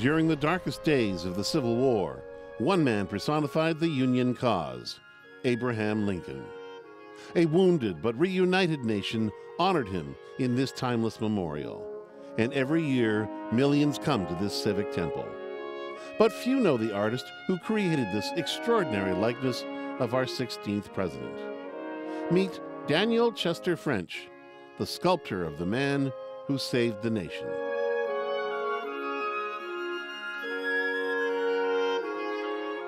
During the darkest days of the Civil War, one man personified the Union cause Abraham Lincoln. A wounded but reunited nation honored him in this timeless memorial, and every year millions come to this civic temple. But few know the artist who created this extraordinary likeness of our 16th president. Meet Daniel Chester French, the sculptor of the man who saved the nation.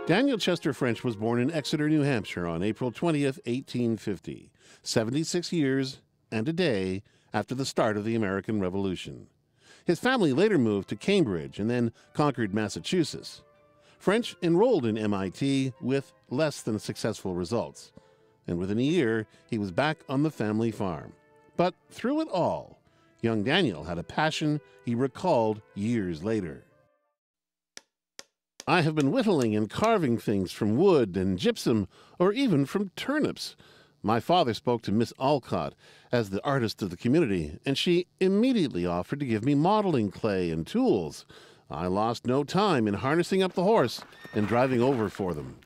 Daniel Chester French was born in Exeter, New Hampshire on April 20th, 1850, 76 years and a day after the start of the American Revolution. His family later moved to Cambridge and then Concord Massachusetts. French enrolled in MIT with less than successful results, and within a year he was back on the family farm. But through it all, young Daniel had a passion he recalled years later. I have been whittling and carving things from wood and gypsum, or even from turnips. My father spoke to Miss Alcott as the artist of the community, and she immediately offered to give me modeling clay and tools. I lost no time in harnessing up the horse and driving over for them.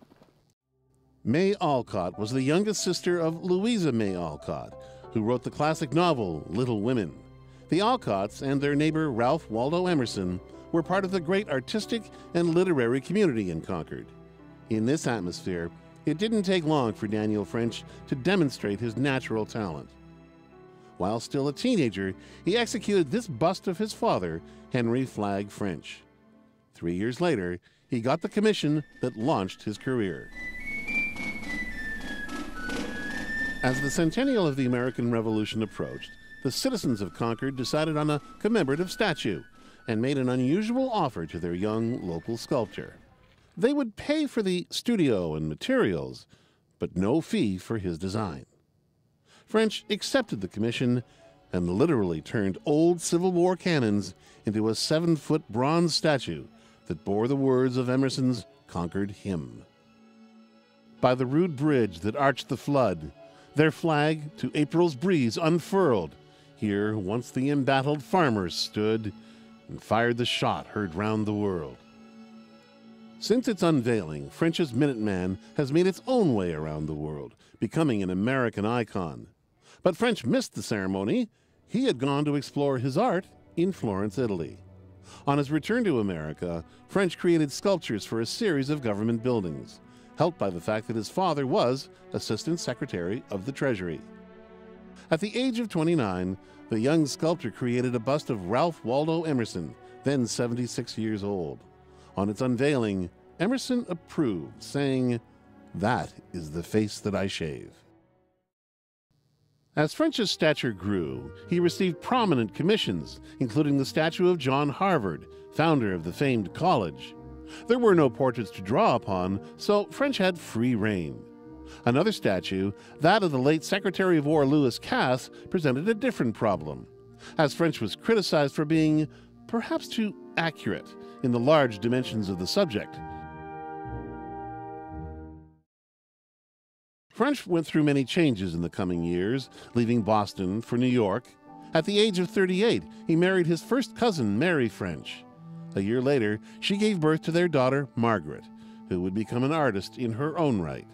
May Alcott was the youngest sister of Louisa May Alcott, who wrote the classic novel Little Women. The Alcotts and their neighbor Ralph Waldo Emerson were part of the great artistic and literary community in Concord. In this atmosphere, it didn't take long for Daniel French to demonstrate his natural talent. While still a teenager, he executed this bust of his father, Henry Flagg French. Three years later, he got the commission that launched his career. As the centennial of the American Revolution approached, the citizens of Concord decided on a commemorative statue and made an unusual offer to their young local sculptor. They would pay for the studio and materials, but no fee for his design. French accepted the commission and literally turned old Civil War cannons into a seven foot bronze statue that bore the words of Emerson's Concord hymn. By the rude bridge that arched the flood, their flag to April's breeze unfurled, here once the embattled farmers stood and fired the shot heard round the world. Since its unveiling, French's Minuteman has made its own way around the world, becoming an American icon. But French missed the ceremony. He had gone to explore his art in Florence, Italy. On his return to America, French created sculptures for a series of government buildings, helped by the fact that his father was Assistant Secretary of the Treasury. At the age of 29, the young sculptor created a bust of Ralph Waldo Emerson, then 76 years old. On its unveiling, Emerson approved, saying, That is the face that I shave. As French's stature grew, he received prominent commissions, including the statue of John Harvard, founder of the famed college. There were no portraits to draw upon, so French had free rein. Another statue, that of the late Secretary of War Lewis Cass, presented a different problem, as French was criticized for being perhaps too accurate in the large dimensions of the subject. French went through many changes in the coming years, leaving Boston for New York. At the age of 38, he married his first cousin, Mary French. A year later, she gave birth to their daughter, Margaret, who would become an artist in her own right.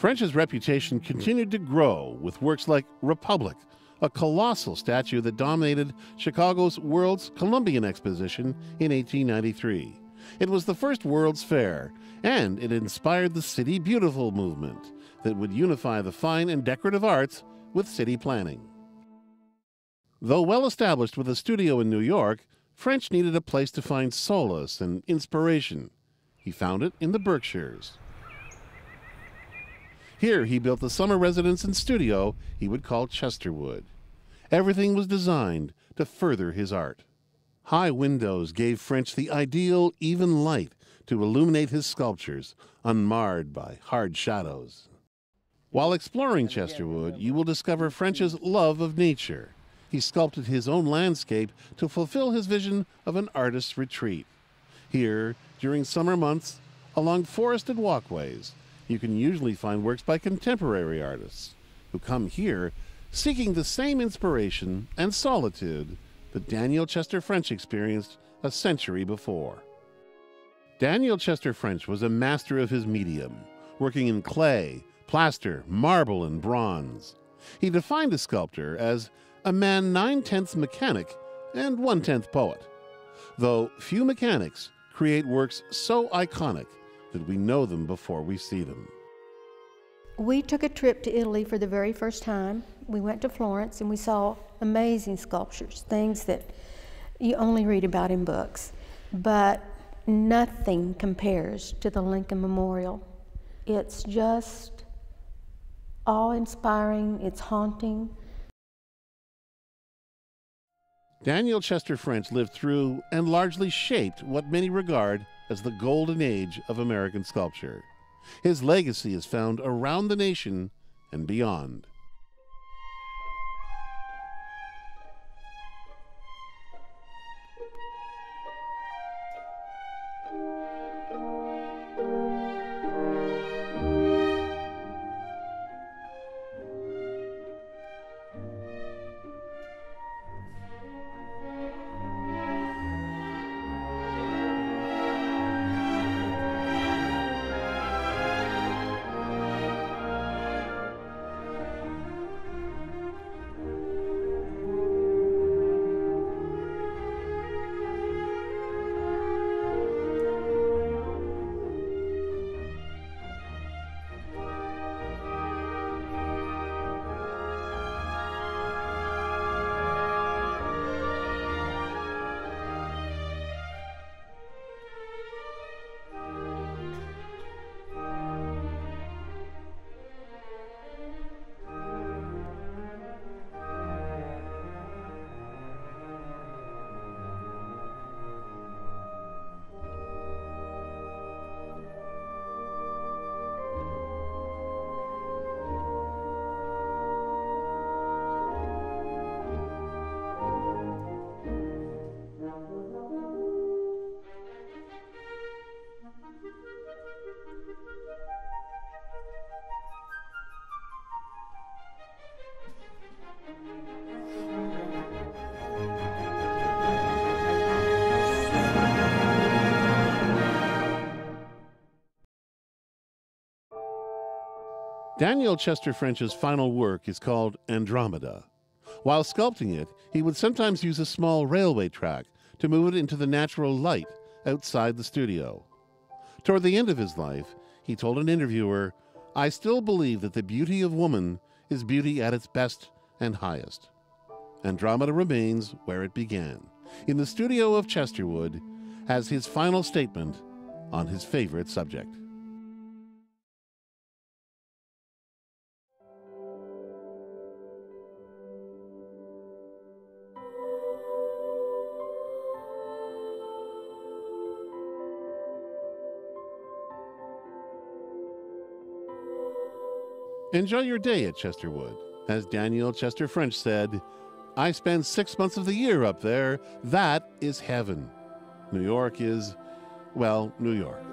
French's reputation continued to grow with works like Republic, a colossal statue that dominated Chicago's World's Columbian Exposition in 1893. It was the first World's Fair, and it inspired the City Beautiful movement that would unify the fine and decorative arts with city planning. Though well established with a studio in New York, French needed a place to find solace and inspiration. He found it in the Berkshires. Here he built the summer residence and studio he would call Chesterwood. Everything was designed to further his art. High windows gave French the ideal even light to illuminate his sculptures, unmarred by hard shadows. While exploring Chesterwood, you will discover French's love of nature. He sculpted his own landscape to fulfill his vision of an artist's retreat. Here, during summer months, along forested walkways, you can usually find works by contemporary artists who come here seeking the same inspiration and solitude that Daniel Chester French experienced a century before. Daniel Chester French was a master of his medium, working in clay, plaster, marble, and bronze. He defined a sculptor as a man nine tenths mechanic and one tenth poet, though few mechanics create works so iconic that we know them before we see them. We took a trip to Italy for the very first time. We went to Florence and we saw amazing sculptures, things that you only read about in books. But nothing compares to the Lincoln Memorial. It's just awe inspiring, it's haunting. Daniel Chester French lived through and largely shaped what many regard as the golden age of American sculpture. His legacy is found around the nation and beyond. Daniel Chester French's final work is called Andromeda. While sculpting it, he would sometimes use a small railway track to move it into the natural light outside the studio. Toward the end of his life, he told an interviewer, I still believe that the beauty of woman is beauty at its best and highest. Andromeda remains where it began, in the studio of Chesterwood, as his final statement on his favorite subject. Enjoy your day at Chesterwood. As Daniel Chester French said, I spend six months of the year up there. That is heaven. New York is, well, New York.